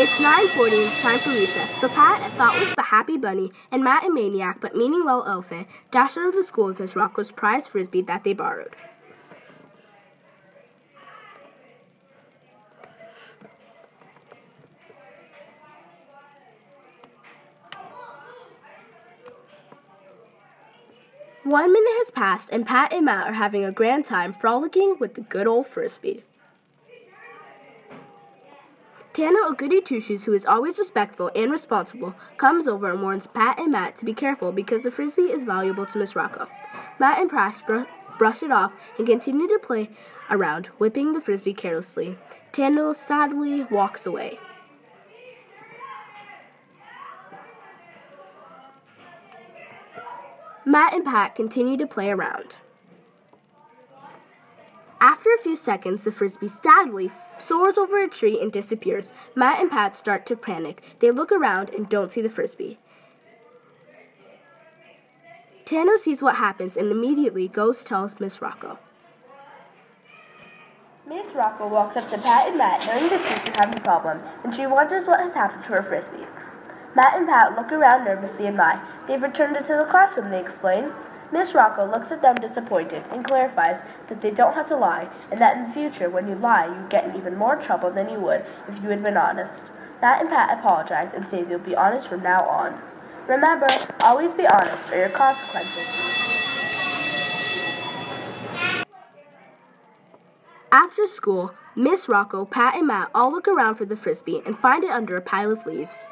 It's 9.40 it's time for recess. So Pat, thoughtless but happy bunny, and Mat, a maniac but meaning well elephant, dashed out of the school with Miss Rocco's prize frisbee that they borrowed. One minute has passed, and Pat and Mat are having a grand time frolicking with the good old frisbee. Tana, goody two shoes who is always respectful and responsible, comes over and warns Pat and Mat to be careful because the frisbee is valuable to Miss Rocco. Mat and Prash brush it off and continue to play around, whipping the frisbee carelessly. Tano sadly walks away. Mat and Pat continue to play around. After a few seconds, the frisbee sadly soars over a tree and disappears. Mat and Pat start to panic. They look around and don't see the frisbee. Tano sees what happens and immediately goes tells Miss Rocco. Miss Rocco walks up to Pat and Mat, knowing the teacher have a problem, and she wonders what has happened to her frisbee. Mat and Pat look around nervously and lie. They've returned it to the classroom, they explain. Miss Rocco looks at them disappointed and clarifies that they don't have to lie and that in the future, when you lie, you get in even more trouble than you would if you had been honest. Mat and Pat apologize and say they'll be honest from now on. Remember, always be honest or your consequences. After school, Miss Rocco, Pat, and Mat all look around for the frisbee and find it under a pile of leaves.